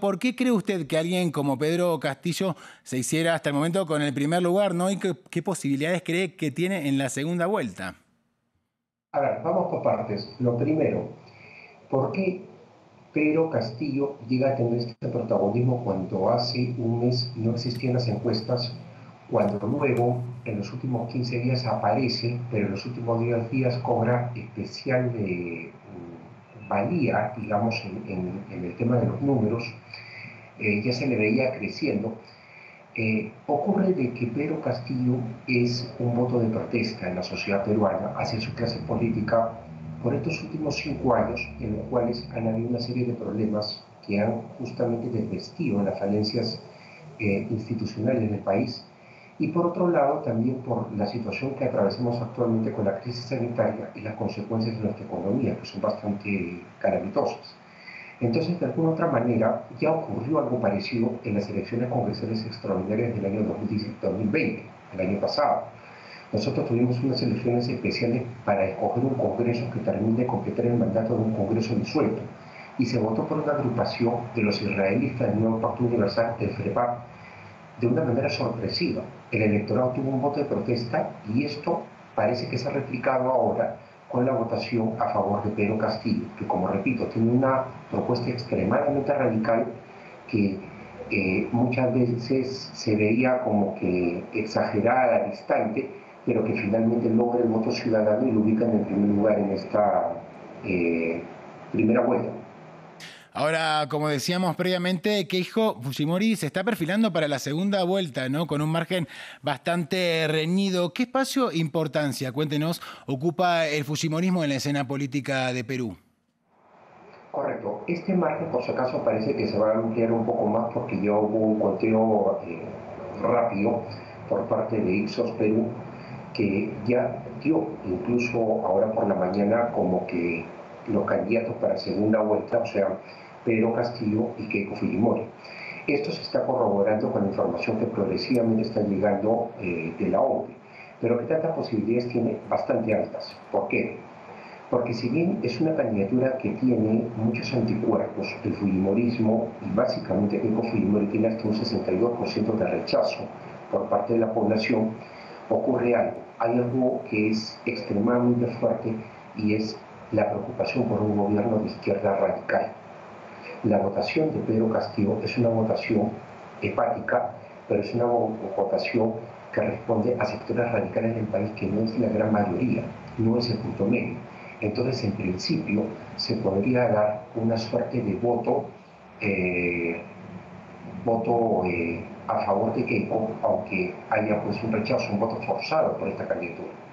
¿Por qué cree usted que alguien como Pedro Castillo se hiciera hasta el momento con el primer lugar, ¿no? ¿Y qué, posibilidades cree que tiene en la segunda vuelta? A ver, vamos por partes. Lo primero, ¿por qué Pedro Castillo llega a tener este protagonismo cuando hace un mes no existían las encuestas, cuando luego en los últimos 15 días aparece, pero en los últimos 10 días cobra especial de valía, digamos, en, el tema de los números, eh, ya se le veía creciendo. Eh, ocurre de que Pedro Castillo es un voto de protesta en la sociedad peruana hacia su clase política por estos últimos cinco años en los cuales han habido una serie de problemas que han justamente desvestido las falencias eh, institucionales del país y por otro lado también por la situación que atravesamos actualmente con la crisis sanitaria y las consecuencias de nuestra economía, que son bastante calamitosas. Entonces, de alguna otra manera, ya ocurrió algo parecido en las elecciones congresales extraordinarias del año 2020, el año pasado. Nosotros tuvimos unas elecciones especiales para escoger un congreso que termine de completar el mandato de un congreso disuelto y se votó por una agrupación de los israelitas del Nuevo Pacto Universal, el FREPAP, de una manera sorpresiva. El electorado tuvo un voto de protesta y esto parece que se ha replicado ahora con la votación a favor de Pedro Castillo, que como repito, tiene una propuesta extremadamente radical que eh, muchas veces se veía como que exagerada, distante, pero que finalmente logra el voto ciudadano y lo ubica en el primer lugar en esta eh, primera vuelta. Ahora, como decíamos previamente, Keijo Fujimori se está perfilando para la segunda vuelta, ¿no? Con un margen bastante reñido. ¿Qué espacio e importancia, cuéntenos, ocupa el Fujimorismo en la escena política de Perú? Correcto. Este margen, por si acaso, parece que se va a ampliar un poco más porque ya hubo un conteo eh, rápido por parte de Ipsos Perú que ya dio incluso ahora por la mañana como que los candidatos para segunda vuelta, o sea, Pedro Castillo y Keiko Fujimori. Esto se está corroborando con la información que progresivamente está llegando eh, de la ONU, pero que tantas posibilidades tiene bastante altas. ¿Por qué? Porque si bien es una candidatura que tiene muchos anticuerpos, el Fujimorismo y básicamente Keiko Fujimori tiene hasta un 62% de rechazo por parte de la población, ocurre algo. Hay algo que es extremadamente fuerte y es la preocupación por un gobierno de izquierda radical. La votación de Pedro Castillo es una votación hepática, pero es una votación que responde a sectores radicales del país que no es la gran mayoría, no es el punto medio. Entonces, en principio, se podría dar una suerte de voto, eh, voto eh, a favor de Keiko, aunque haya pues un rechazo, un voto forzado por esta candidatura.